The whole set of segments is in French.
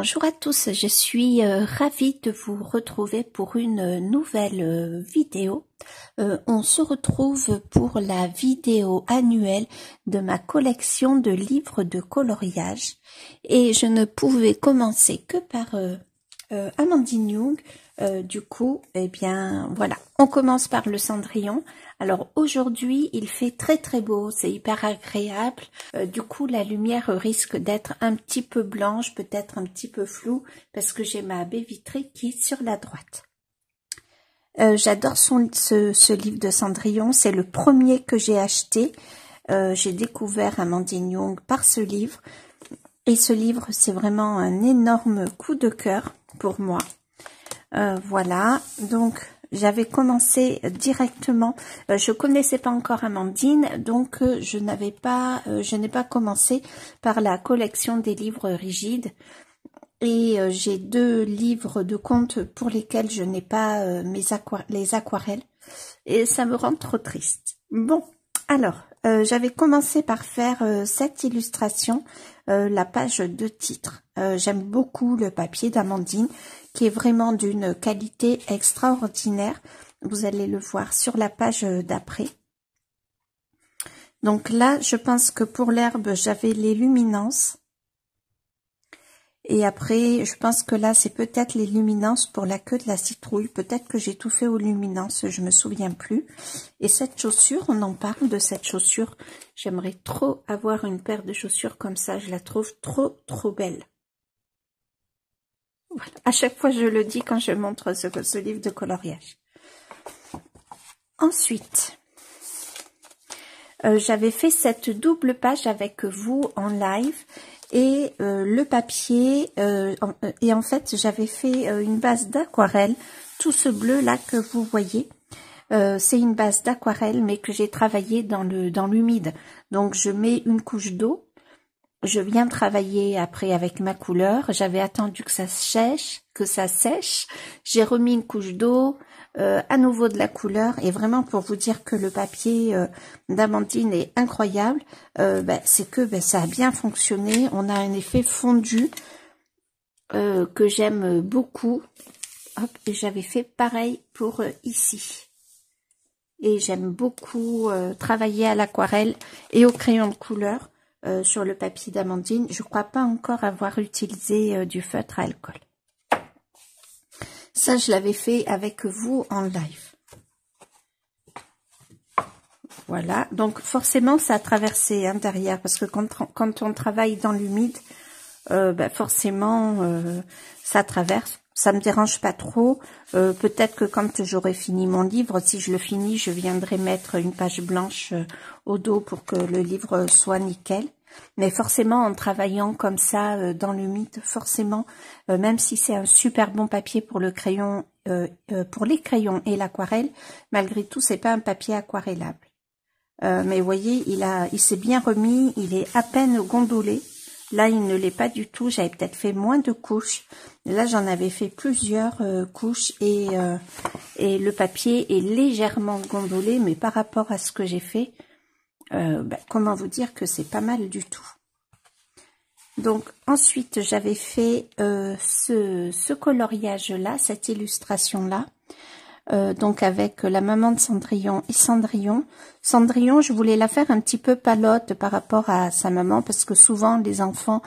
Bonjour à tous, je suis euh, ravie de vous retrouver pour une nouvelle euh, vidéo. Euh, on se retrouve pour la vidéo annuelle de ma collection de livres de coloriage et je ne pouvais commencer que par Amandine Young. du coup, eh bien voilà, on commence par le Cendrillon. Alors aujourd'hui, il fait très très beau, c'est hyper agréable. Euh, du coup, la lumière risque d'être un petit peu blanche, peut-être un petit peu floue, parce que j'ai ma baie vitrée qui est sur la droite. Euh, j'adore ce, ce, livre de Cendrillon, c'est le premier que j'ai acheté. Euh, j'ai découvert Amandine Young par ce livre. Et ce livre, c'est vraiment un énorme coup de cœur pour moi. voilà, donc j'avais commencé directement. Euh, je connaissais pas encore Amandine, donc euh, je n'avais pas, euh, je n'ai pas commencé par la collection des livres rigides. Et j'ai deux livres de contes pour lesquels je n'ai pas mes les aquarelles. Et ça me rend trop triste. Bon, alors, j'avais commencé par faire cette illustration, la page de titre. J'aime beaucoup le papier d'Amandine qui est vraiment d'une qualité extraordinaire. Vous allez le voir sur la page d'après. Donc là, je pense que pour l'herbe, j'avais les luminances. Et après, je pense que là, c'est peut-être les luminances pour la queue de la citrouille. Peut-être que j'ai tout fait aux luminances, je me souviens plus. Et cette chaussure, on en parle de cette chaussure. J'aimerais trop avoir une paire de chaussures comme ça. Je la trouve trop, trop belle. À chaque fois, je le dis quand je montre ce, livre de coloriage. Ensuite, euh, j'avais fait cette double page avec vous en live et euh, le papier euh, et en fait j'avais fait une base d'aquarelle tout ce bleu là que vous voyez. C'est une base d'aquarelle mais que j'ai travaillé dans le dans l'humide. Donc je mets une couche d'eau je viens travailler après avec ma couleur. J'avais attendu que ça sèche, que ça sèche. J'ai remis une couche d'eau, euh, à nouveau de la couleur. Et vraiment pour vous dire que le papier euh, d'Amandine est incroyable, euh, ben, c'est que ben, ça a bien fonctionné. On a un effet fondu que j'aime beaucoup. et j'avais fait pareil pour ici. Et j'aime beaucoup travailler à l'aquarelle et au crayon de couleur. Euh, sur le papier d'Amandine. Je ne crois pas encore avoir utilisé euh, du feutre à alcool. Ça, je l'avais fait avec vous en live. Voilà, donc forcément, ça a traversé un derrière, parce que quand, on travaille dans l'humide, euh, ben, forcément, ça traverse. Ça me dérange pas trop. Peut-être que quand j'aurai fini mon livre, si je le finis, je viendrai mettre une page blanche au dos pour que le livre soit nickel. Mais forcément, en travaillant comme ça euh, dans le mythe, forcément, euh, même si c'est un super bon papier pour le crayon, euh, pour les crayons et l'aquarelle, malgré tout, c'est pas un papier aquarellable. mais vous voyez, il a, il s'est bien remis, il est à peine gondolé. Là, il ne l'est pas du tout. J'avais peut-être fait moins de couches. Là, j'en avais fait plusieurs couches et, et le papier est légèrement gondolé, mais par rapport à ce que j'ai fait, euh, ben, comment vous dire que c'est pas mal du tout. Donc ensuite j'avais fait euh, ce, coloriage-là, cette illustration-là, euh, donc avec la maman de Cendrillon et Cendrillon. Cendrillon, je voulais la faire un petit peu palote par rapport à sa maman, parce que souvent les enfants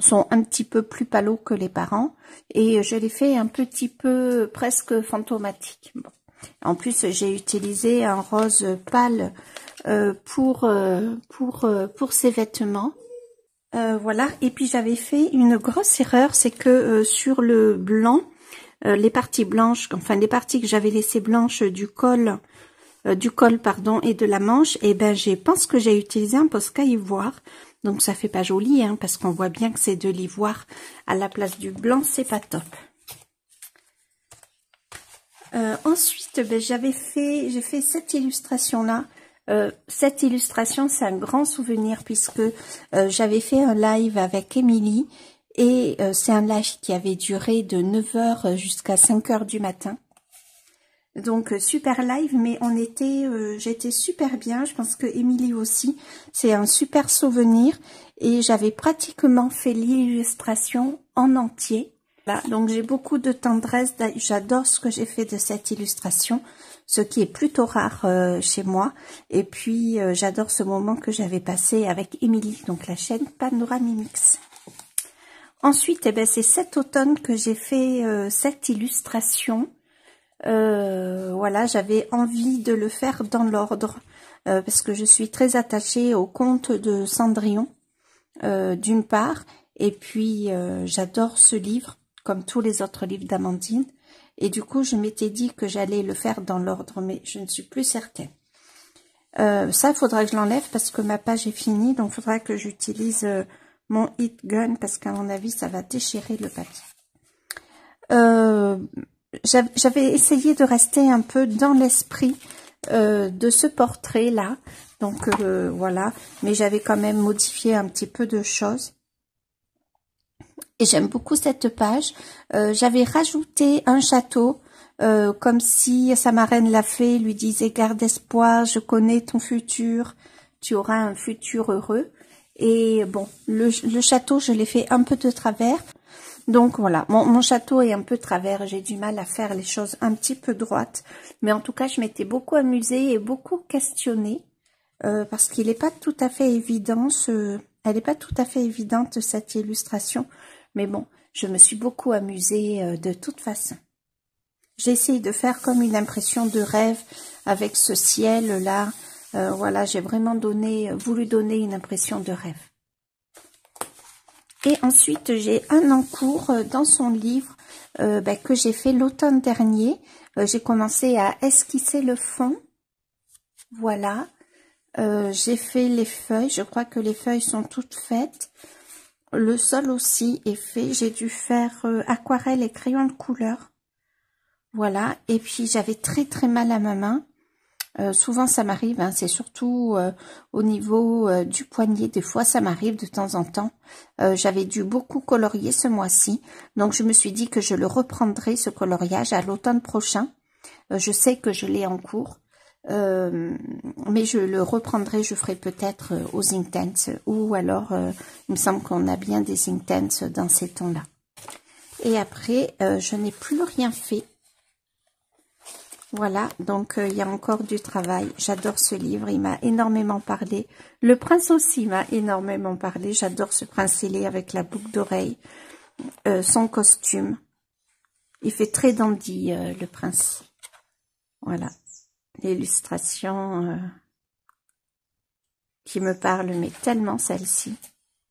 sont un petit peu plus palos que les parents, et je l'ai fait un petit peu presque fantomatique. En plus, j'ai utilisé un rose pâle euh, pour euh, pour euh, pour ses vêtements. voilà. Et puis j'avais fait une grosse erreur, c'est que sur le blanc, les parties blanches, enfin les parties que j'avais laissées blanches du col, du col pardon et de la manche, et eh ben je pense que j'ai utilisé un posca ivoire. Donc ça fait pas joli, hein, parce qu'on voit bien que c'est de l'ivoire à la place du blanc, c'est pas top. Ensuite, ben, j'avais fait, j'ai fait cette illustration là euh, cette illustration, c'est un grand souvenir puisque euh, j'avais fait un live avec Émilie et euh, c'est un live qui avait duré de 9h jusqu'à 5h du matin. Donc super live, mais on était, j'étais super bien. Je pense que Émilie aussi. C'est un super souvenir et j'avais pratiquement fait l'illustration en entier. Là, donc j'ai beaucoup de tendresse. J'adore ce que j'ai fait de cette illustration ce qui est plutôt rare euh, chez moi. Et puis, euh, j'adore ce moment que j'avais passé avec Émilie, donc la chaîne Panoramimix. Ensuite, eh ben, c'est cet automne que j'ai fait euh, cette illustration. voilà, j'avais envie de le faire dans l'ordre, parce que je suis très attachée au conte de Cendrillon, d'une part, et puis j'adore ce livre, comme tous les autres livres d'Amandine. Et du coup, je m'étais dit que j'allais le faire dans l'ordre, mais je ne suis plus certaine. Euh, ça, il faudra que je l'enlève parce que ma page est finie. Donc, il faudra que j'utilise euh, mon hit gun parce qu'à mon avis, ça va déchirer le papier. Euh, j'avais essayé de rester un peu dans l'esprit de ce portrait-là. Donc, voilà. Mais j'avais quand même modifié un petit peu de choses. Et j'aime beaucoup cette page. Euh, j'avais rajouté un château, euh, comme si sa marraine l'a fait, lui disait « Garde espoir, je connais ton futur, tu auras un futur heureux ». Et bon, le, château, je l'ai fait un peu de travers. Donc voilà, mon, château est un peu travers, j'ai du mal à faire les choses un petit peu droites. Mais en tout cas, je m'étais beaucoup amusée et beaucoup questionnée. Euh, parce qu'il n'est pas tout à fait évident, ce, elle n'est pas tout à fait évidente cette illustration. Mais bon, je me suis beaucoup amusée euh, de toute façon. J'ai essayé de faire comme une impression de rêve avec ce ciel-là. Euh, voilà, j'ai vraiment donné, voulu donner une impression de rêve. Et ensuite, j'ai un encours euh, dans son livre ben, que j'ai fait l'automne dernier. j'ai commencé à esquisser le fond. Voilà. j'ai fait les feuilles. Je crois que les feuilles sont toutes faites. Le sol aussi est fait. J'ai dû faire euh, aquarelle et crayon de couleur. Voilà. Et puis, j'avais très très mal à ma main. Euh, souvent, ça m'arrive. Hein, c'est surtout euh, au niveau du poignet. Des fois, ça m'arrive de temps en temps. j'avais dû beaucoup colorier ce mois-ci. Donc, je me suis dit que je le reprendrai, ce coloriage, à l'automne prochain. je sais que je l'ai en cours. Euh, mais je le reprendrai, je ferai peut-être euh, aux Intense ou alors euh, il me semble qu'on a bien des Intense dans ces tons-là. Et après, je n'ai plus rien fait. Voilà, donc il y a encore du travail. J'adore ce livre, il m'a énormément parlé. Le prince aussi m'a énormément parlé. J'adore ce prince ailé avec la boucle d'oreille, son costume. Il fait très dandy, le prince. Voilà l'illustration euh, qui me parle, mais tellement celle-ci.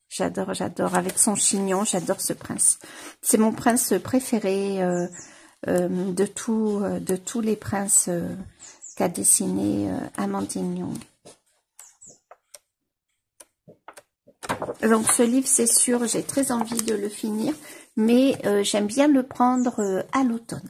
J'adore, j'adore. Avec son chignon, j'adore ce prince. C'est mon prince préféré euh, euh, de, de tous les princes qu'a dessiné Amandine Young. Donc ce livre, c'est sûr, j'ai très envie de le finir, mais j'aime bien le prendre à l'automne.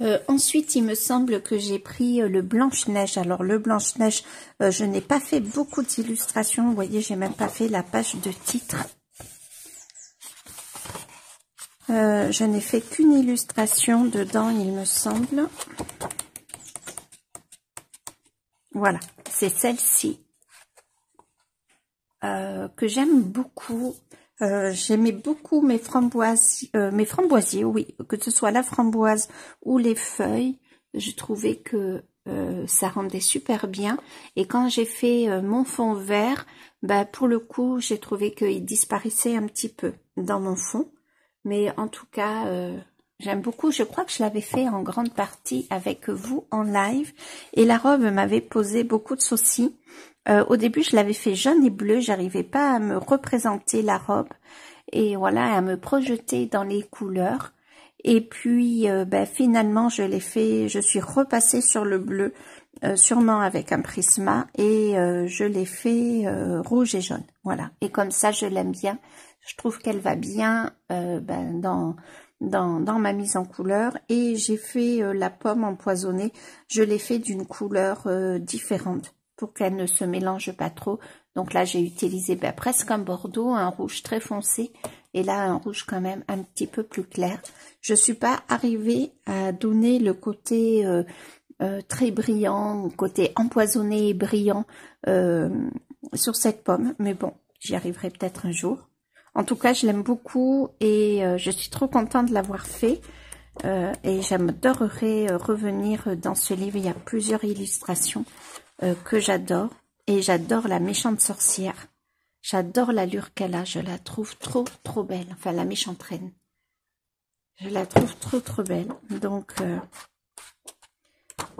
Euh, ensuite, il me semble que j'ai pris euh, le Blanche-Neige. Alors, le Blanche-Neige, euh, je n'ai pas fait beaucoup d'illustrations. Vous voyez, j'ai même pas fait la page de titre. je n'ai fait qu'une illustration dedans, il me semble. Voilà, c'est celle-ci. que j'aime beaucoup. Euh, j'aimais beaucoup mes framboises, euh, mes framboisiers, oui, que ce soit la framboise ou les feuilles, je trouvais que euh, ça rendait super bien. Et quand j'ai fait mon fond vert, bah, pour le coup, j'ai trouvé qu'il disparaissait un petit peu dans mon fond. Mais en tout cas, j'aime beaucoup. Je crois que je l'avais fait en grande partie avec vous en live. Et la robe m'avait posé beaucoup de soucis. Euh, au début, je l'avais fait jaune et bleu. J'arrivais pas à me représenter la robe et voilà, à me projeter dans les couleurs. Et puis, euh, ben, finalement, je l'ai fait. Je suis repassée sur le bleu, euh, sûrement avec un prisma, et je l'ai fait rouge et jaune. Voilà. Et comme ça, je l'aime bien. Je trouve qu'elle va bien ben, dans dans, dans ma mise en couleur et j'ai fait la pomme empoisonnée, je l'ai fait d'une couleur différente qu'elle ne se mélange pas trop. Donc là, j'ai utilisé ben, presque un bordeaux, un rouge très foncé Et là, un rouge quand même un petit peu plus clair. Je suis pas arrivée à donner le côté euh, euh, très brillant, côté empoisonné et brillant euh, sur cette pomme. Mais bon, j'y arriverai peut-être un jour. En tout cas, je l'aime beaucoup et je suis trop contente de l'avoir fait. et j'adorerais revenir dans ce livre. Il y a plusieurs illustrations que j'adore. Et j'adore la méchante sorcière. J'adore l'allure qu'elle a. Je la trouve trop, trop belle. Enfin, la méchante reine. Je la trouve trop, trop belle. Donc, euh,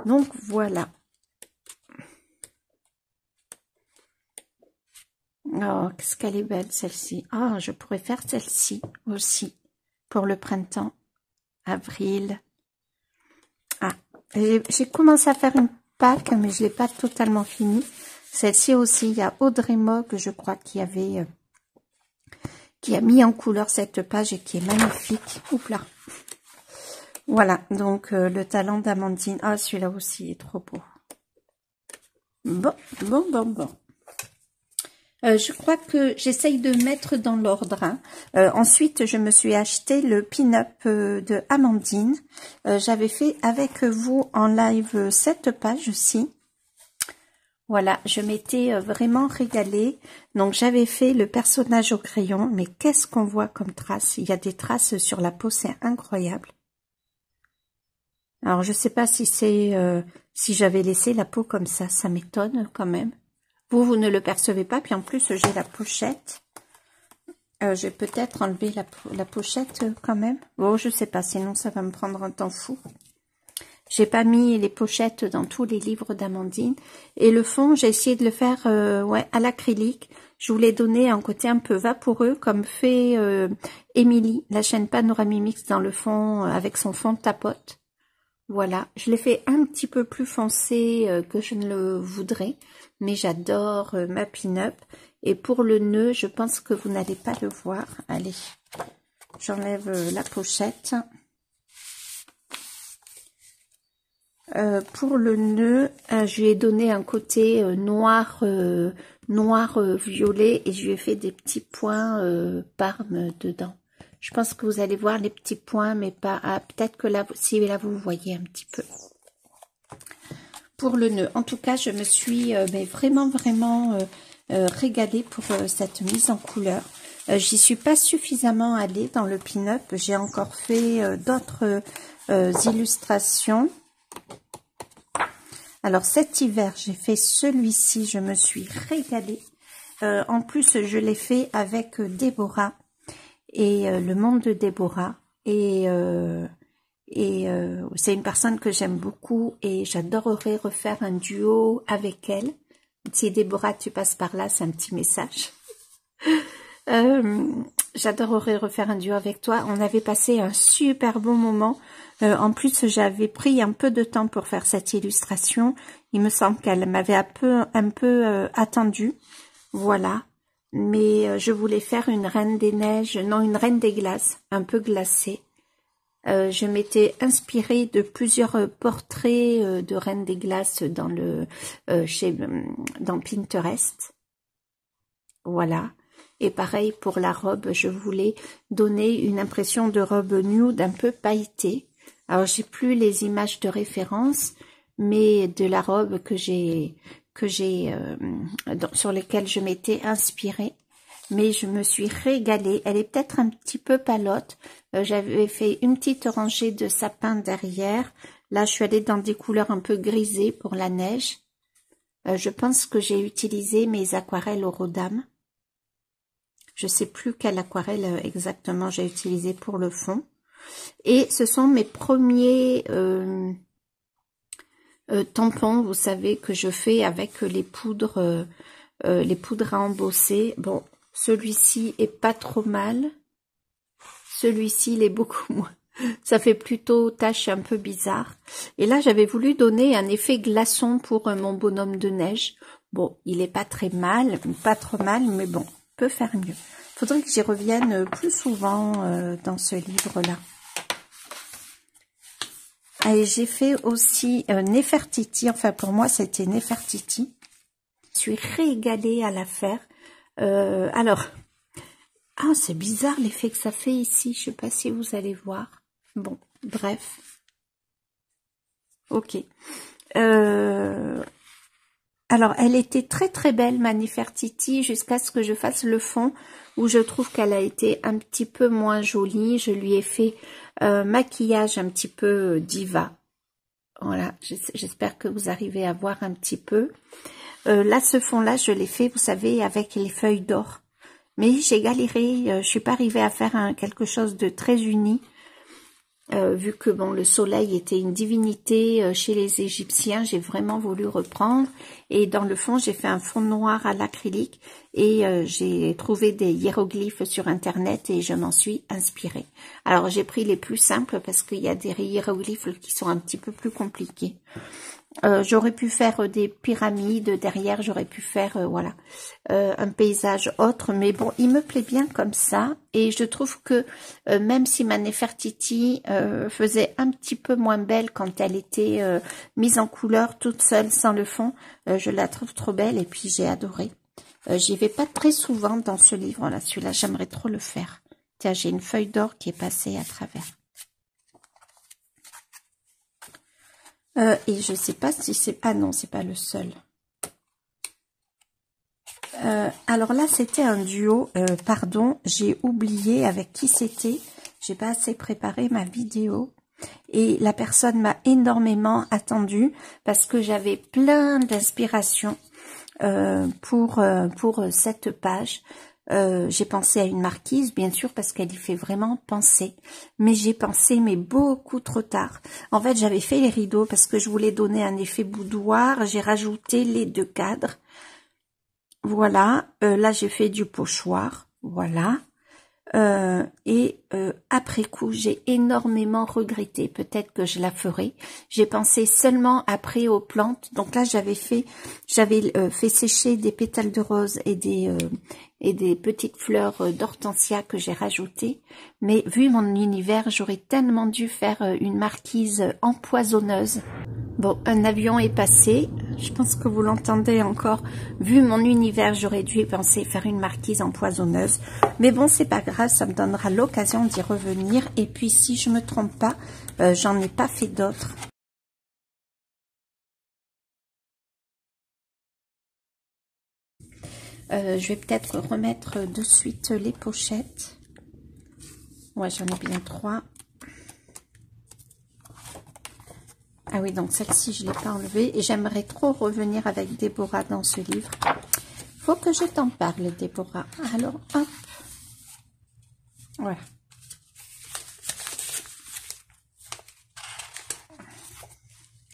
donc voilà. Oh, qu'est-ce qu'elle est belle, celle-ci. Ah, je pourrais faire celle-ci aussi pour le printemps. Avril. Ah, j'ai commencé à faire une mais je l'ai pas totalement fini. Celle-ci aussi, il y a Audrey Mogg, je crois, qui avait euh, qui a mis en couleur cette page et qui est magnifique. Oups là. Voilà, donc euh, le talent d'Amandine. Ah, celui-là aussi est trop beau. Bon, bon, bon, bon. Euh, je crois que j'essaye de mettre dans l'ordre. Hein. ensuite, je me suis acheté le pin-up de Amandine. J'avais fait avec vous en live cette page aussi. Voilà, je m'étais euh, vraiment régalée. Donc, j'avais fait le personnage au crayon. Mais qu'est-ce qu'on voit comme traces? Il y a des traces sur la peau, c'est incroyable. Alors, je ne sais pas si c'est... Euh, si j'avais laissé la peau comme ça, ça m'étonne quand même. Vous, vous ne le percevez pas. Puis en plus, j'ai la pochette. Euh, je vais peut-être enlever la, pochette quand même. Bon, je sais pas, sinon ça va me prendre un temps fou. J'ai pas mis les pochettes dans tous les livres d'Amandine. Et le fond, j'ai essayé de le faire euh, à l'acrylique. Je voulais donner un côté un peu vaporeux, comme fait euh, Émilie, la chaîne Panoramimix dans le fond, euh, avec son fond de tapote. Voilà, je l'ai fait un petit peu plus foncé que je ne le voudrais, mais j'adore ma pin-up. Et pour le nœud, je pense que vous n'allez pas le voir. Allez, j'enlève la pochette. Euh, pour le nœud, euh, je lui ai donné un côté euh, noir, noir violet et je lui ai fait des petits points parme dedans. Je pense que vous allez voir les petits points, mais pas. Ah, peut-être que là, si là vous voyez un petit peu. Pour le nœud, en tout cas, je me suis mais vraiment, vraiment régalée pour cette mise en couleur. J'y suis pas suffisamment allée dans le pin-up. J'ai encore fait d'autres illustrations. Alors cet hiver, j'ai fait celui-ci, je me suis régalée. Euh, en plus, je l'ai fait avec euh, Déborah et euh, le monde de Déborah. Et, et c'est une personne que j'aime beaucoup et j'adorerais refaire un duo avec elle. Si Déborah, tu passes par là, c'est un petit message. j'adorerais refaire un duo avec toi. On avait passé un super bon moment. Euh, en plus, j'avais pris un peu de temps pour faire cette illustration. Il me semble qu'elle m'avait un peu, un peu euh, attendu. Voilà. Mais euh, je voulais faire une reine des neiges, non, une reine des glaces, un peu glacée. je m'étais inspirée de plusieurs portraits de reine des glaces dans le chez dans Pinterest. Voilà. Et pareil pour la robe, je voulais donner une impression de robe nude un peu pailletée. Alors j'ai plus les images de référence, mais de la robe que j'ai que j'ai euh, sur lesquelles je m'étais inspirée. Mais je me suis régalée. Elle est peut-être un petit peu palote. Euh, j'avais fait une petite rangée de sapin derrière. Là, je suis allée dans des couleurs un peu grisées pour la neige. Euh, je pense que j'ai utilisé mes aquarelles au rodam. Je sais plus quelle aquarelle exactement j'ai utilisé pour le fond. Et ce sont mes premiers euh, tampons, vous savez, que je fais avec les poudres, euh, les poudres à embosser. Bon, celui-ci est pas trop mal. Celui-ci, il est beaucoup moins. Ça fait plutôt tache un peu bizarre. Et là, j'avais voulu donner un effet glaçon pour mon bonhomme de neige. Bon, il est pas très mal, pas trop mal, mais bon, peut faire mieux. Faudrait que j'y revienne plus souvent dans ce livre-là. Et j'ai fait aussi euh, Nefertiti. Enfin, pour moi, c'était Nefertiti. Je suis régalée à la faire. Euh, alors, Ah, c'est bizarre l'effet que ça fait ici. Je sais pas si vous allez voir. Bon, bref. Ok. Euh, alors, elle était très très belle, ma Nefertiti, jusqu'à ce que je fasse le fond, où je trouve qu'elle a été un petit peu moins jolie. Je lui ai fait un maquillage un petit peu diva. Voilà, j'espère que vous arrivez à voir un petit peu. Euh, là, ce fond-là, je l'ai fait, vous savez, avec les feuilles d'or. Mais j'ai galéré, euh, je suis pas arrivée à faire quelque chose de très uni. Euh, vu que bon le soleil était une divinité euh, chez les Égyptiens, j'ai vraiment voulu reprendre. Et dans le fond, j'ai fait un fond noir à l'acrylique et euh, j'ai trouvé des hiéroglyphes sur internet et je m'en suis inspirée. Alors j'ai pris les plus simples parce qu'il y a des hiéroglyphes qui sont un petit peu plus compliqués. Euh, j'aurais pu faire des pyramides derrière, j'aurais pu faire euh, voilà euh, un paysage autre, mais bon, il me plaît bien comme ça et je trouve que même si ma Nefertiti faisait un petit peu moins belle quand elle était mise en couleur toute seule sans le fond, je la trouve trop belle et puis j'ai adoré. J'y vais pas très souvent dans ce livre là, celui-là j'aimerais trop le faire. Tiens, j'ai une feuille d'or qui est passée à travers. Euh, et je sais pas si c'est... Ah non, c'est pas le seul. Euh, alors là, c'était un duo. Euh, pardon, j'ai oublié avec qui c'était. J'ai pas assez préparé ma vidéo. Et la personne m'a énormément attendu parce que j'avais plein d'inspiration pour, pour cette page. Euh, j'ai pensé à une marquise, bien sûr, parce qu'elle y fait vraiment penser. Mais j'ai pensé, mais beaucoup trop tard. En fait, j'avais fait les rideaux parce que je voulais donner un effet boudoir. J'ai rajouté les deux cadres. Voilà. Euh, là, j'ai fait du pochoir. Voilà. Euh, et euh, après coup, j'ai énormément regretté. Peut-être que je la ferai. J'ai pensé seulement après aux plantes. Donc là, j'avais fait, j'avais euh, fait sécher des pétales de rose et des et des petites fleurs d'hortensia que j'ai rajoutées. Mais vu mon univers, j'aurais tellement dû faire une marquise empoisonneuse. Bon, un avion est passé. Je pense que vous l'entendez encore. Vu mon univers, j'aurais dû penser faire une marquise empoisonneuse. Mais bon, c'est pas grave, ça me donnera l'occasion d'y revenir. Et puis, si je me trompe pas, euh, j'en ai pas fait d'autres. Euh, je vais peut-être remettre de suite les pochettes. Ouais, j'en ai bien trois. Ah oui, donc celle-ci, je ne l'ai pas enlevée. Et j'aimerais trop revenir avec Déborah dans ce livre. faut que je t'en parle, Déborah. Alors, hop. Voilà.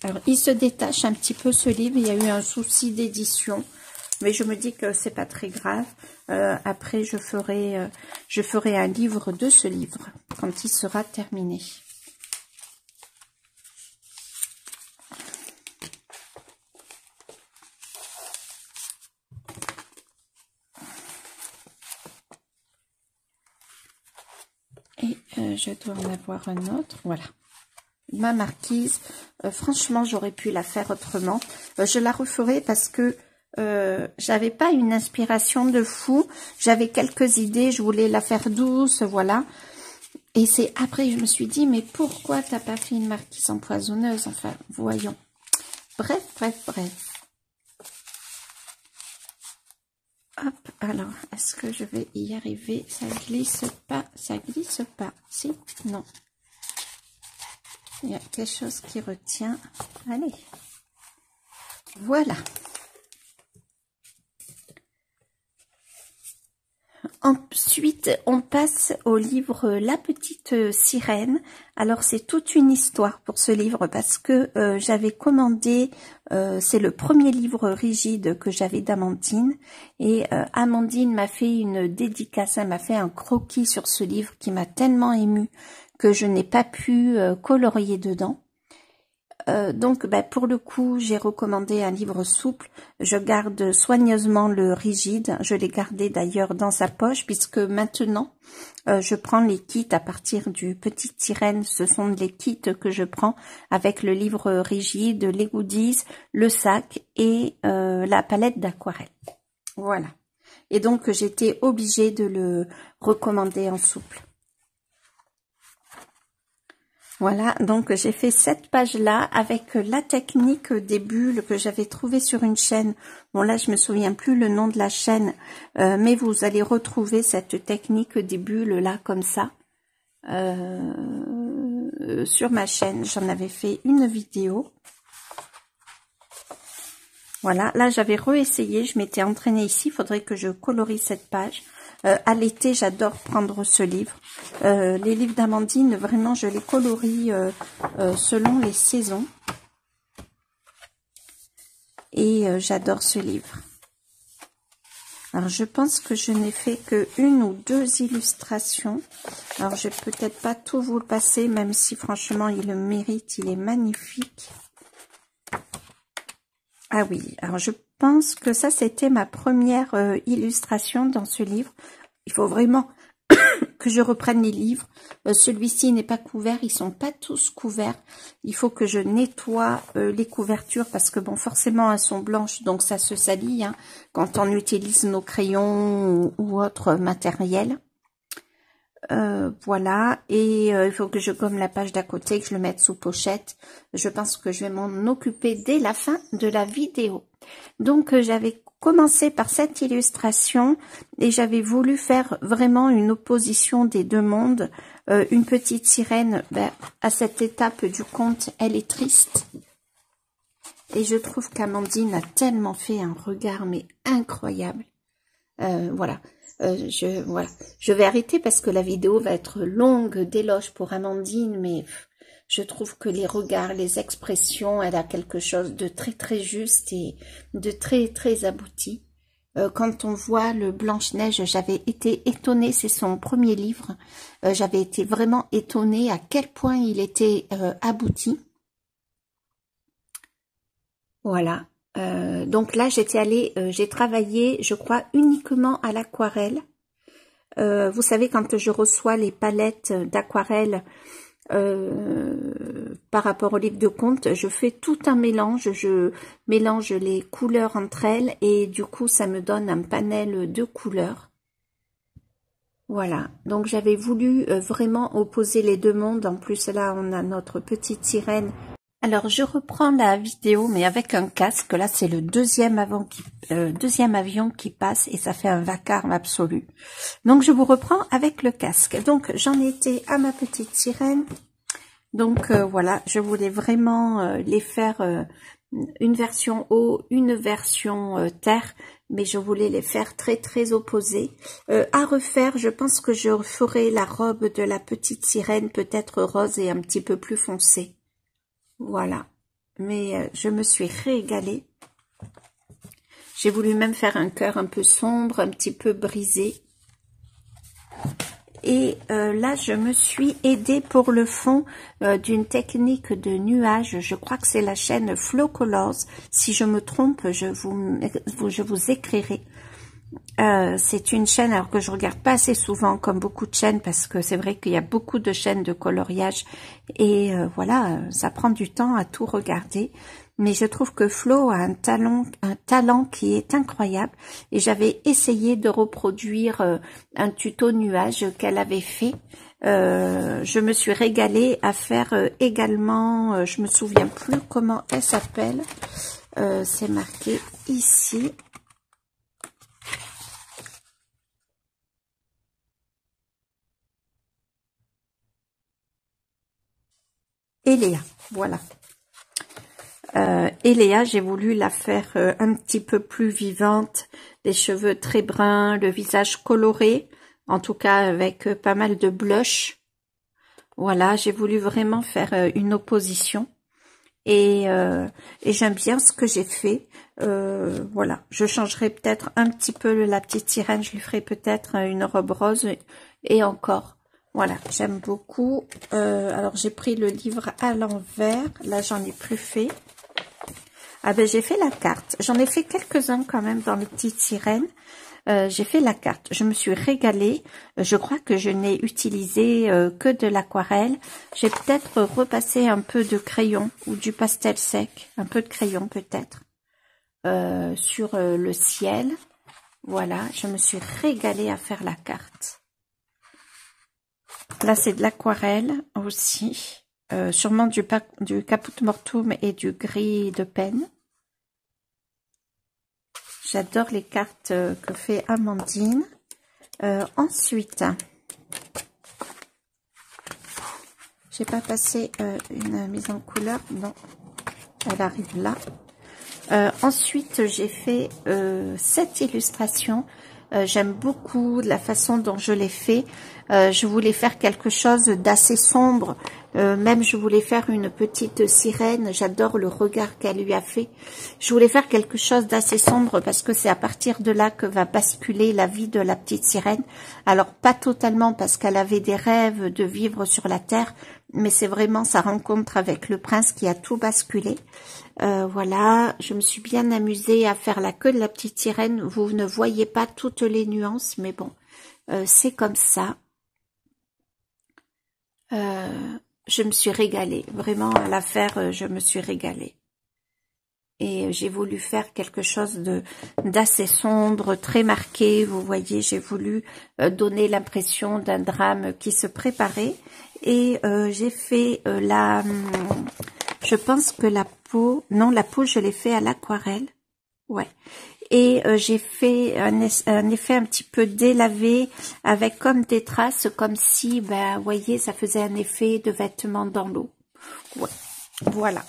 Alors, il se détache un petit peu ce livre. Il y a eu un souci d'édition. Mais je me dis que c'est pas très grave. Euh, après, je ferai, euh, je ferai un livre de ce livre quand il sera terminé. Je dois en avoir un autre. Voilà. Ma marquise, euh, franchement, j'aurais pu la faire autrement. Euh, je la referai parce que euh, j'avais pas une inspiration de fou. J'avais quelques idées, je voulais la faire douce, voilà. Et c'est après je me suis dit, mais pourquoi t'as pas fait une marquise empoisonneuse? Enfin, voyons. Bref, bref, bref. Hop, alors, est-ce que je vais y arriver? Ça glisse pas, ça glisse pas. Si, non. Il y a quelque chose qui retient. Allez. Voilà. Ensuite, on passe au livre La Petite Sirène. Alors, c'est toute une histoire pour ce livre parce que euh, j'avais commandé, euh, c'est le premier livre rigide que j'avais d'Amandine. Et euh, Amandine m'a fait une dédicace, elle m'a fait un croquis sur ce livre qui m'a tellement ému que je n'ai pas pu colorier dedans. Euh, donc, ben, pour le coup, j'ai recommandé un livre souple. Je garde soigneusement le rigide. Je l'ai gardé d'ailleurs dans sa poche puisque maintenant, euh, je prends les kits à partir du petit sirène. Ce sont les kits que je prends avec le livre rigide, les goodies, le sac et euh, la palette d'aquarelle. Voilà. Et donc, j'étais obligée de le recommander en souple. Voilà, donc j'ai fait cette page-là avec la technique des bulles que j'avais trouvée sur une chaîne. Bon là, je me souviens plus le nom de la chaîne, euh, mais vous allez retrouver cette technique des bulles là, comme ça, euh, sur ma chaîne. J'en avais fait une vidéo. Voilà, là j'avais réessayé, je m'étais entraînée ici, il faudrait que je colorie cette page. Euh, à l'été, j'adore prendre ce livre. Euh, les livres d'Amandine, vraiment, je les colorie euh, selon les saisons. Et j'adore ce livre. Alors, je pense que je n'ai fait que une ou deux illustrations. Alors, je vais peut-être pas tout vous le passer, même si franchement, il le mérite, il est magnifique. Ah oui, alors je pense que ça, c'était ma première euh, illustration dans ce livre. Il faut vraiment que je reprenne les livres. Euh, celui-ci n'est pas couvert, ils sont pas tous couverts. Il faut que je nettoie euh, les couvertures parce que, bon, forcément, elles sont blanches, donc ça se salit hein, quand on utilise nos crayons ou, ou autre matériel. Euh, voilà, et euh, il faut que je gomme la page d'à côté, que je le mette sous pochette. Je pense que je vais m'en occuper dès la fin de la vidéo. Donc, euh, j'avais commencé par cette illustration et j'avais voulu faire vraiment une opposition des deux mondes. une petite sirène, ben, à cette étape du conte, elle est triste. Et je trouve qu'Amandine a tellement fait un regard, mais incroyable. voilà. Euh, je, voilà. je vais arrêter parce que la vidéo va être longue d'éloges pour Amandine, mais je trouve que les regards, les expressions, elle a quelque chose de très très juste et de très très abouti. Euh, quand on voit le Blanche-Neige, j'avais été étonnée, c'est son premier livre, euh, j'avais été vraiment étonnée à quel point il était abouti. Voilà, euh, donc là, j'étais allée, euh, j'ai travaillé, je crois, uniquement à l'aquarelle. Euh, vous savez, quand je reçois les palettes d'aquarelle par rapport au livre de compte, je fais tout un mélange, je mélange les couleurs entre elles et du coup, ça me donne un panel de couleurs. Voilà, donc j'avais voulu vraiment opposer les deux mondes. En plus, là, on a notre petite sirène alors, je reprends la vidéo, mais avec un casque. Là, c'est le deuxième, avion qui, euh, deuxième avion qui passe et ça fait un vacarme absolu. Donc, je vous reprends avec le casque. Donc, j'en étais à ma petite sirène. Donc, euh, voilà, je voulais vraiment euh, les faire une version eau, une version terre, mais je voulais les faire très, très opposées. à refaire, je pense que je ferai la robe de la petite sirène, peut-être rose et un petit peu plus foncée. Voilà. Mais euh, je me suis régalée. J'ai voulu même faire un cœur un peu sombre, un petit peu brisé. Et euh, là, je me suis aidée pour le fond euh, d'une technique de nuage. Je crois que c'est la chaîne Flow Colors. Si je me trompe, je vous, je vous écrirai. Euh, c'est une chaîne alors que je regarde pas assez souvent comme beaucoup de chaînes parce que c'est vrai qu'il y a beaucoup de chaînes de coloriage. Et euh, voilà ça prend du temps à tout regarder. Mais je trouve que Flo a un talent un talent qui est incroyable. Et j'avais essayé de reproduire euh, un tuto nuage qu'elle avait fait. Je me suis régalée à faire également je me souviens plus comment elle s'appelle. C'est marqué ici Eléa, voilà. Euh, j'ai voulu la faire euh, un petit peu plus vivante, les cheveux très bruns, le visage coloré, en tout cas avec euh, pas mal de blush. Voilà, j'ai voulu vraiment faire euh, une opposition. Et, et j'aime bien ce que j'ai fait. voilà, je changerai peut-être un petit peu la petite sirène, je lui ferai peut-être une robe rose et encore. Voilà, j'aime beaucoup. Euh, alors, j'ai pris le livre à l'envers. Là, j'en ai plus fait. Ah ben, j'ai fait la carte. J'en ai fait quelques-uns quand même dans les petites sirènes. Euh, j'ai fait la carte. Je me suis régalée. Je crois que je n'ai utilisé euh, que de l'aquarelle. J'ai peut-être repassé un peu de crayon ou du pastel sec. Un peu de crayon peut-être. sur le ciel. Voilà, je me suis régalée à faire la carte. Là, c'est de l'aquarelle aussi. Euh, sûrement du, caput mortum et du gris de peine. J'adore les cartes euh, que fait Amandine. Euh, ensuite, j'ai pas passé une mise en couleur. Non, elle arrive là. ensuite, j'ai fait cette illustration. J'aime beaucoup la façon dont je l'ai fait. je voulais faire quelque chose d'assez sombre euh, même je voulais faire une petite sirène, j'adore le regard qu'elle lui a fait. Je voulais faire quelque chose d'assez sombre parce que c'est à partir de là que va basculer la vie de la petite sirène. Alors pas totalement parce qu'elle avait des rêves de vivre sur la terre, mais c'est vraiment sa rencontre avec le prince qui a tout basculé. Euh, voilà, je me suis bien amusée à faire la queue de la petite sirène. Vous ne voyez pas toutes les nuances, mais bon, euh, c'est comme ça. Euh, je me suis régalée. Vraiment, à la faire, euh, je me suis régalée. Et j'ai voulu faire quelque chose de d'assez sombre, très marqué. Vous voyez, j'ai voulu donner l'impression d'un drame qui se préparait. Et j'ai fait la... Je pense que la Non, la peau, je l'ai fait à l'aquarelle. Ouais et euh, j'ai fait un, effet un petit peu délavé avec comme des traces, comme si, ben, vous voyez, ça faisait un effet de vêtements dans l'eau. Voilà.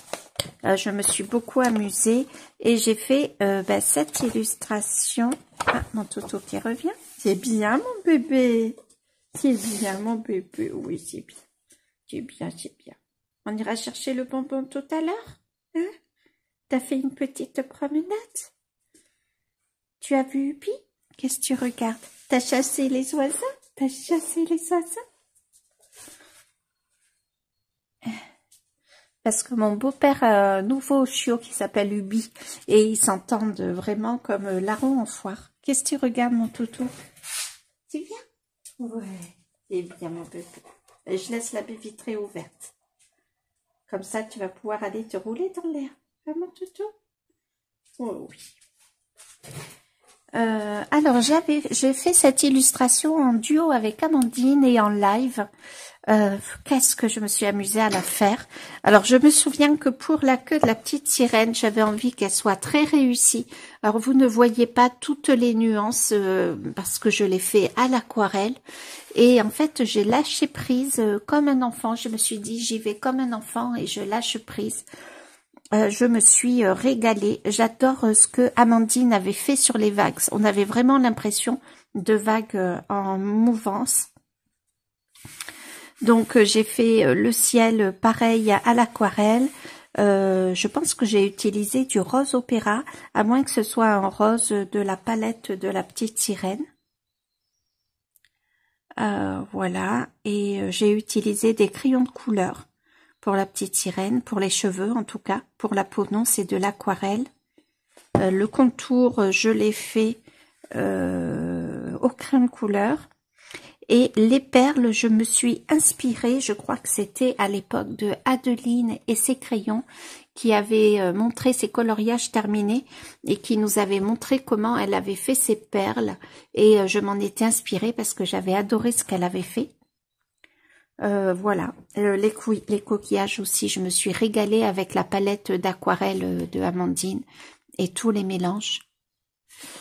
Euh, je me suis beaucoup amusée et j'ai fait euh, ben, cette illustration. Ah, mon toto qui revient. C'est bien, mon bébé. C'est bien, mon bébé. Oui, c'est bien. C'est bien, c'est bien. On ira chercher le bonbon tout à l'heure? Hein? T'as fait une petite promenade? Tu as vu Upi Qu'est-ce que tu regardes? T'as chassé les oiseaux? T'as chassé les oiseaux? Parce que mon beau-père a un nouveau chiot qui s'appelle Ubi et ils s'entendent vraiment comme larron en foire. Qu'est-ce que tu regardes, mon toutou? C'est bien Ouais, c'est bien, mon bébé. je laisse la baie vitrée ouverte. Comme ça, tu vas pouvoir aller te rouler dans l'air. Mon toutou Oh oui. Euh, alors j'avais j'ai fait cette illustration en duo avec Amandine et en live. Euh, qu'est-ce que je me suis amusée à la faire. Alors je me souviens que pour la queue de la petite sirène, j'avais envie qu'elle soit très réussie. Alors vous ne voyez pas toutes les nuances euh, parce que je l'ai fait à l'aquarelle. Et en fait j'ai lâché prise comme un enfant. Je me suis dit j'y vais comme un enfant et je lâche prise. Euh, je me suis euh, régalée. J'adore euh, ce que Amandine avait fait sur les vagues. On avait vraiment l'impression de vagues en mouvance. Donc j'ai fait le ciel pareil à l'aquarelle. je pense que j'ai utilisé du rose opéra, à moins que ce soit un rose de la palette de la petite sirène. voilà, et j'ai utilisé des crayons de couleur pour la petite sirène, pour les cheveux en tout cas. Pour la peau, non, c'est de l'aquarelle. Euh, le contour, euh, je l'ai fait euh, au crayon couleur. Et les perles, je me suis inspirée, je crois que c'était à l'époque de Adeline et ses crayons qui avaient montré ses coloriages terminés et qui nous avait montré comment elle avait fait ses perles. Et je m'en étais inspirée parce que j'avais adoré ce qu'elle avait fait. Euh, voilà, euh, les, coquillages aussi, je me suis régalée avec la palette d'aquarelle de Amandine et tous les mélanges.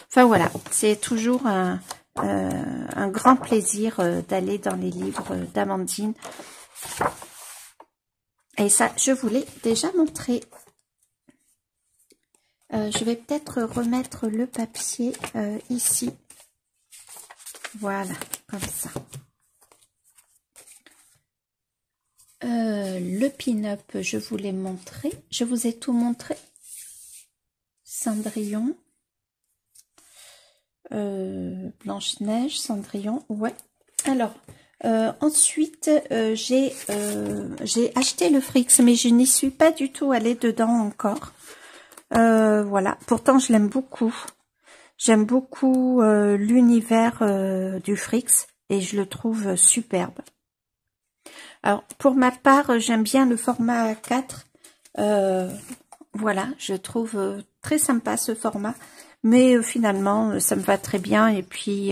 Enfin voilà, c'est toujours un, euh, un, grand plaisir d'aller dans les livres d'Amandine. Et ça, je vous l'ai déjà montré. je vais peut-être remettre le papier ici. Voilà, comme ça. Euh, le pin-up, je vous l'ai montré. Je vous ai tout montré. Cendrillon. Euh, Blanche-Neige, Cendrillon, ouais. Alors, euh, ensuite, j'ai j'ai acheté le Frix, mais je n'y suis pas du tout allée dedans encore. voilà, pourtant je l'aime beaucoup. J'aime beaucoup l'univers du Frix et je le trouve superbe. Alors, pour ma part, j'aime bien le format A4. Euh, voilà, je trouve euh, très sympa ce format. Mais finalement, ça me va très bien. Et puis,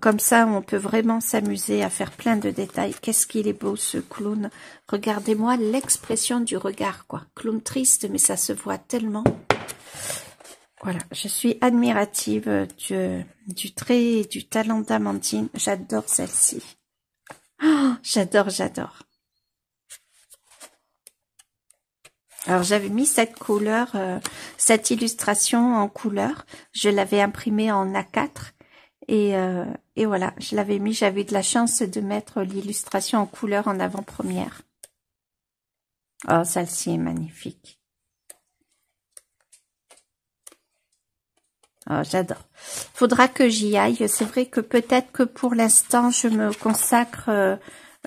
comme ça, on peut vraiment s'amuser à faire plein de détails. Qu'est-ce qu'il est beau, ce clown. Regardez-moi l'expression du regard, quoi. Clown triste, mais ça se voit tellement. Voilà, je suis admirative du, du trait et du talent d'Amandine. J'adore celle-ci. Oh, j'adore, j'adore. Alors j'avais mis cette couleur, euh, cette illustration en couleur. Je l'avais imprimée en A4 et, euh, et voilà, je l'avais mis. J'avais de la chance de mettre l'illustration en couleur en avant-première. Oh, celle-ci est magnifique. Oh, j'adore. Faudra que j'y aille. C'est vrai que peut-être que pour l'instant, je me consacre euh,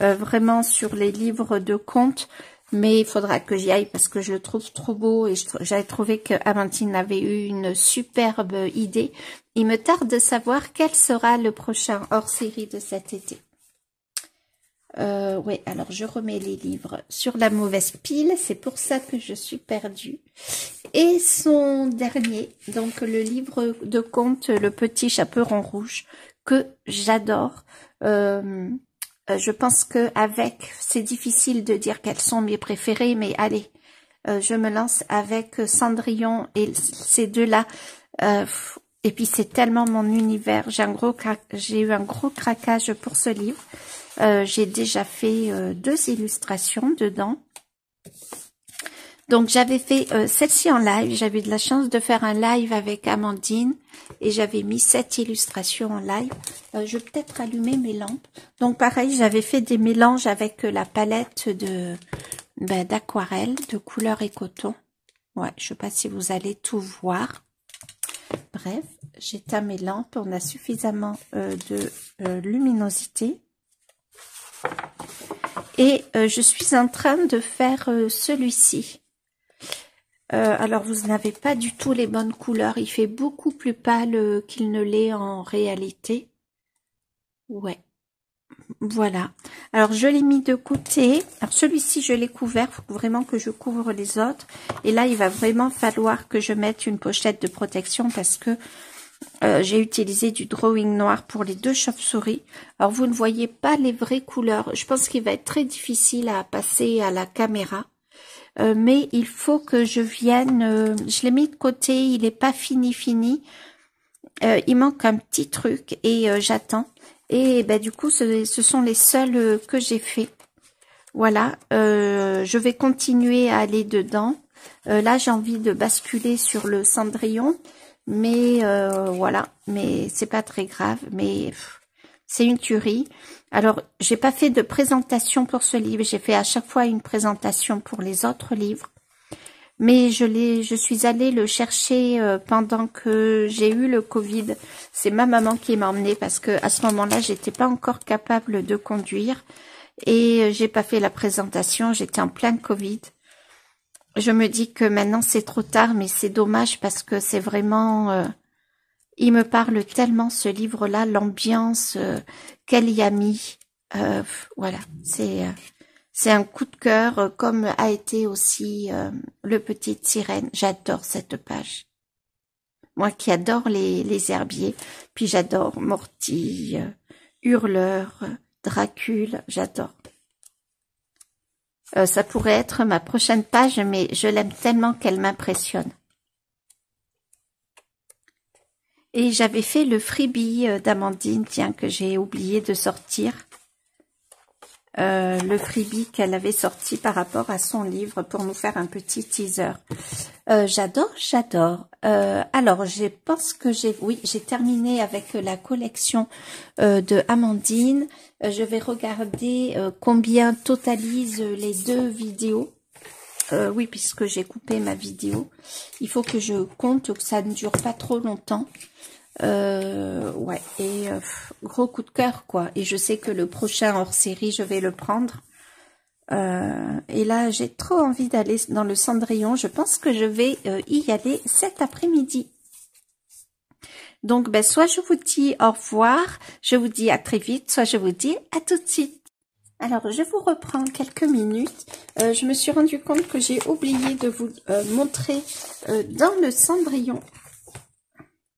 euh, vraiment sur les livres de contes, mais il faudra que j'y aille parce que je le trouve trop beau et j'avais trouvé que Amandine avait eu une superbe idée. Il me tarde de savoir quel sera le prochain hors-série de cet été. Euh, oui, alors je remets les livres sur la mauvaise pile, c'est pour ça que je suis perdue. Et son dernier, donc le livre de contes Le Petit Chaperon Rouge, que j'adore. Euh, euh, je pense que avec, c'est difficile de dire quels sont mes préférés, mais allez, euh, je me lance avec Cendrillon et ces deux-là. et puis c'est tellement mon univers. J'ai eu un gros craquage pour ce livre. Euh, j'ai déjà fait euh, deux illustrations dedans. Donc j'avais fait euh, celle-ci en live, j'avais de la chance de faire un live avec Amandine et j'avais mis cette illustration en live. je vais peut-être allumer mes lampes. Donc pareil, j'avais fait des mélanges avec la palette de ben, d'aquarelle, de couleur et coton. Ouais, je sais pas si vous allez tout voir. Bref, j'éteins mes lampes, on a suffisamment de luminosité. Et euh, je suis en train de faire euh, celui-ci. Euh, alors, vous n'avez pas du tout les bonnes couleurs. Il fait beaucoup plus pâle qu'il ne l'est en réalité. Ouais. Voilà. Alors, je l'ai mis de côté. Alors, celui-ci, je l'ai couvert. Il faut vraiment que je couvre les autres. Et là, il va vraiment falloir que je mette une pochette de protection parce que euh, j'ai utilisé du drawing noir pour les deux chauves-souris. Alors, vous ne voyez pas les vraies couleurs. Je pense qu'il va être très difficile à passer à la caméra. Euh, mais il faut que je vienne... Euh, je l'ai mis de côté, il n'est pas fini fini. il manque un petit truc et j'attends. Et ben, du coup, ce, ce sont les seuls que j'ai fait. Voilà, je vais continuer à aller dedans. là, j'ai envie de basculer sur le cendrillon. Mais euh, voilà, mais c'est pas très grave, mais c'est une tuerie. Alors, j'ai pas fait de présentation pour ce livre, j'ai fait à chaque fois une présentation pour les autres livres. Mais je l'ai, je suis allée le chercher euh, pendant que j'ai eu le Covid. C'est ma maman qui m'a emmenée parce que à ce moment-là, j'étais pas encore capable de conduire et euh, j'ai pas fait la présentation. J'étais en plein Covid je me dis que maintenant c'est trop tard, mais c'est dommage parce que c'est vraiment... Euh, il me parle tellement ce livre-là, l'ambiance euh, qu'elle y a mis. Euh, voilà, c'est c'est un coup de cœur, comme a été aussi le petit sirène. J'adore cette page. Moi qui adore les, les herbiers, puis j'adore Morty, Hurleur, Dracule, j'adore. Euh, ça pourrait être ma prochaine page, mais je l'aime tellement qu'elle m'impressionne. Et j'avais fait le freebie euh, d'Amandine, tiens, que j'ai oublié de sortir. Euh, le freebie qu'elle avait sorti par rapport à son livre pour nous faire un petit teaser. Euh, j'adore, j'adore. Euh, alors, je pense que j'ai, oui, j'ai terminé avec la collection de Amandine. je vais regarder combien totalisent les deux vidéos. oui, puisque j'ai coupé ma vidéo. Il faut que je compte que ça ne dure pas trop longtemps. Euh, ouais, et euh, gros coup de cœur, quoi. Et je sais que le prochain hors-série, je vais le prendre. Euh, et là, j'ai trop envie d'aller dans le Cendrillon. Je pense que je vais euh, y aller cet après-midi. Donc, ben, soit je vous dis au revoir, je vous dis à très vite, soit je vous dis à tout de suite. Alors, je vous reprends quelques minutes. je me suis rendu compte que j'ai oublié de vous montrer dans le Cendrillon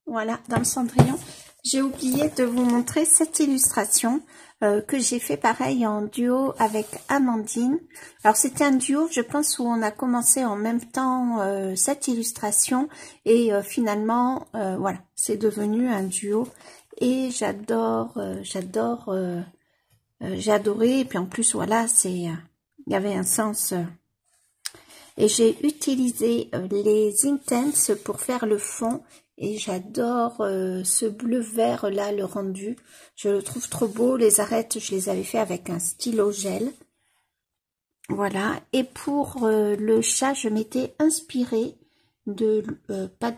Voilà, dans le cendrillon. J'ai oublié de vous montrer cette illustration euh, que j'ai fait pareil en duo avec Amandine. Alors c'était un duo, je pense, où on a commencé en même temps euh, cette illustration et euh, finalement, voilà, c'est devenu un duo et j'adore, j'adore, j'ai adoré et puis en plus, voilà, c'est, il y avait un sens et j'ai utilisé les Intense pour faire le fond et j'adore euh, ce bleu vert là, le rendu. Je le trouve trop beau. Les arêtes, je les avais fait avec un stylo gel. Voilà. Et pour euh, le chat, je m'étais inspirée de... Euh, pas,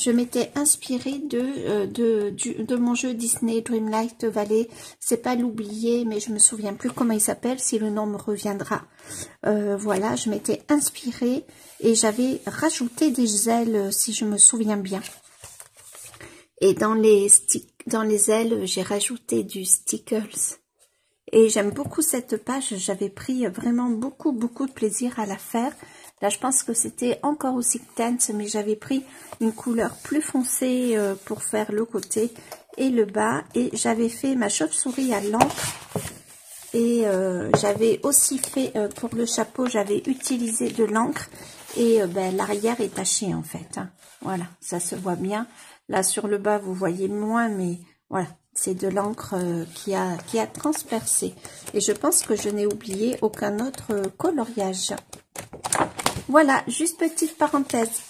je m'étais inspirée de, de, de, mon jeu Disney Dreamlight Valley. C'est pas l'oublier, mais je me souviens plus comment il s'appelle, si le nom me reviendra. voilà, je m'étais inspirée et j'avais rajouté des ailes, si je me souviens bien. Et dans les, dans les ailes, j'ai rajouté du stickers. Et j'aime beaucoup cette page, j'avais pris vraiment beaucoup, beaucoup de plaisir à la faire. Là, je pense que c'était encore aussi tense, mais j'avais pris une couleur plus foncée euh, pour faire le côté et le bas. Et j'avais fait ma chauve-souris à l'encre. Et euh, j'avais aussi fait, euh, pour le chapeau, j'avais utilisé de l'encre. Et ben, l'arrière est taché en fait. Hein. Voilà, ça se voit bien. Là sur le bas, vous voyez moins, mais voilà, c'est de l'encre qui, a, qui a transpercé. Et je pense que je n'ai oublié aucun autre coloriage. Voilà, juste petite parenthèse.